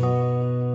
Música